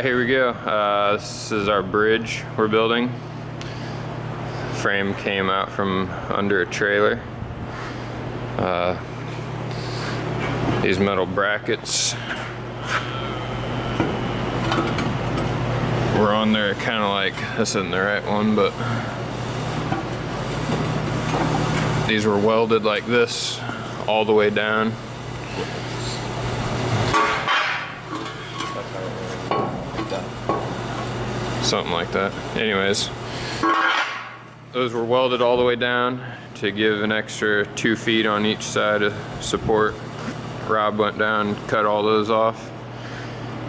right, here we go. Uh, this is our bridge we're building. Frame came out from under a trailer. Uh, these metal brackets were on there kind of like, this isn't the right one, but these were welded like this all the way down. something like that. Anyways, those were welded all the way down to give an extra two feet on each side of support. Rob went down, cut all those off.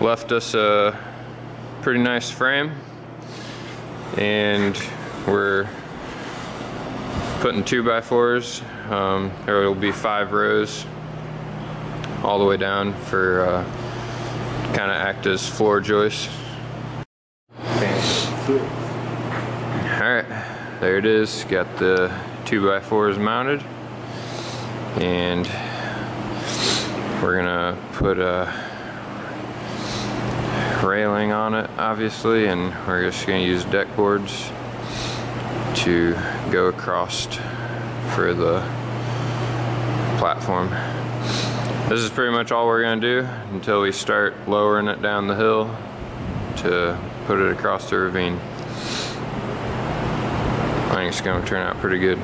Left us a pretty nice frame. And we're putting two by fours. Um, there will be five rows all the way down for uh, kind of act as floor joists. Alright, there it is. Got the 2x4s mounted. And we're gonna put a railing on it, obviously, and we're just gonna use deck boards to go across for the platform. This is pretty much all we're gonna do until we start lowering it down the hill to put it across the ravine. I think it's gonna turn out pretty good.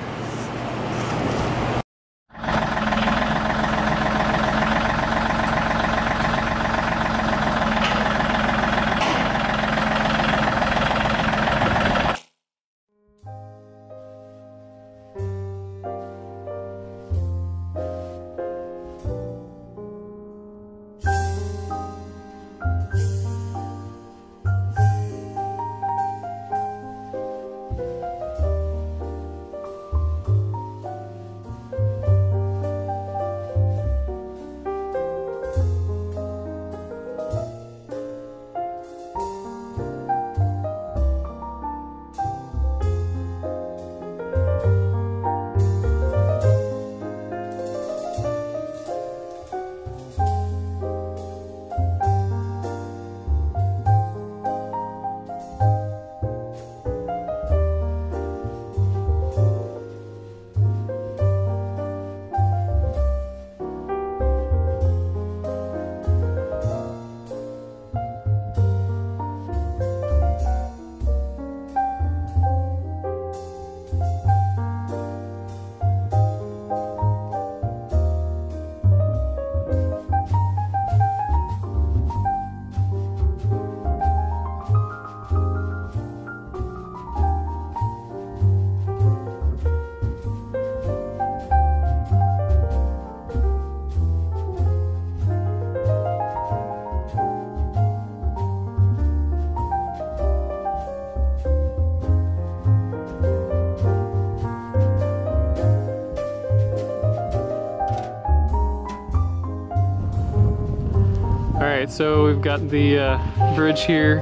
Alright, so we've got the uh, bridge here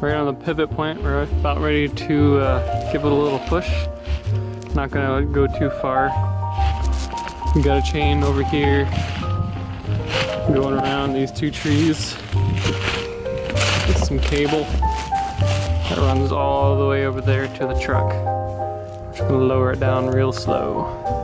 right on the pivot point. We're about ready to uh, give it a little push. Not gonna go too far. We got a chain over here going around these two trees with some cable that runs all the way over there to the truck. Just gonna lower it down real slow.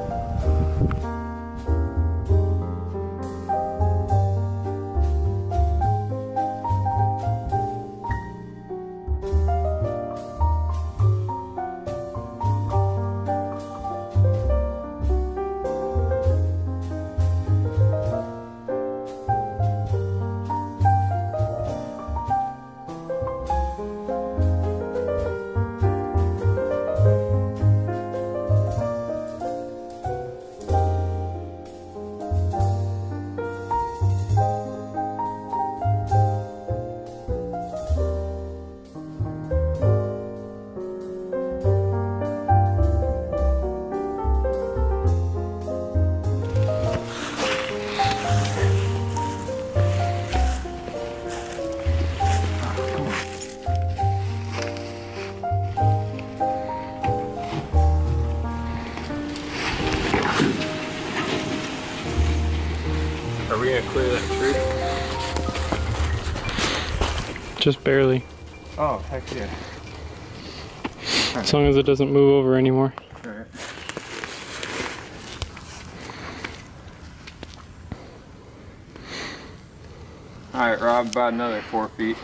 Just barely. Oh, heck yeah. As long as it doesn't move over anymore. Alright. Alright, Rob, about another four feet.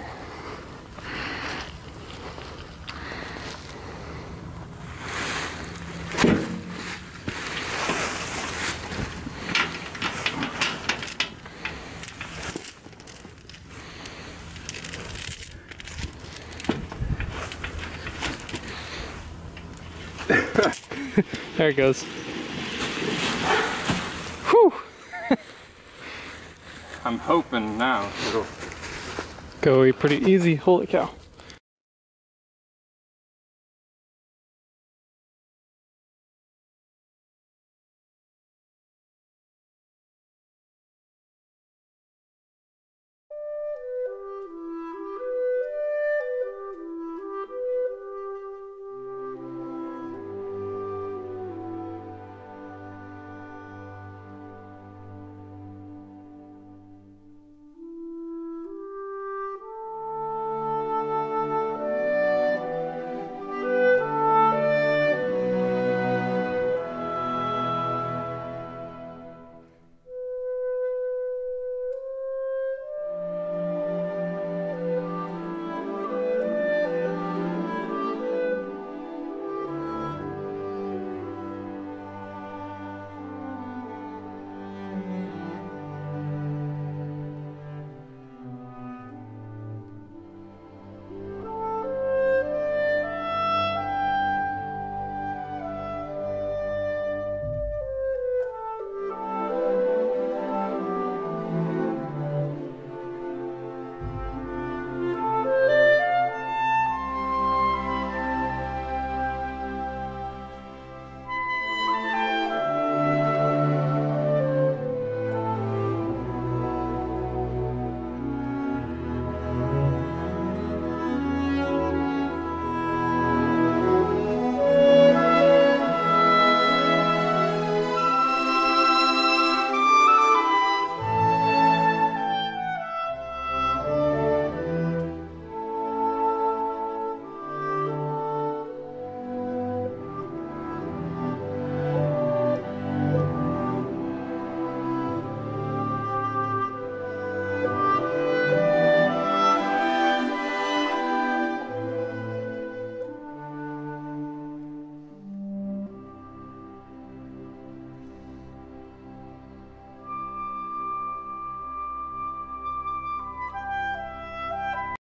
There it goes. Whew! I'm hoping now it'll Go pretty easy. Holy cow.